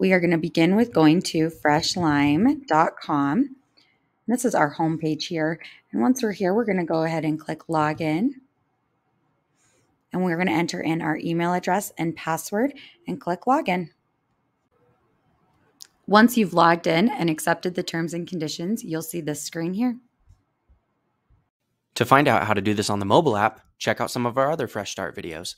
we are going to begin with going to freshlime.com. This is our homepage here. And once we're here, we're going to go ahead and click login. And we're going to enter in our email address and password and click login. Once you've logged in and accepted the terms and conditions, you'll see this screen here. To find out how to do this on the mobile app, check out some of our other Fresh Start videos.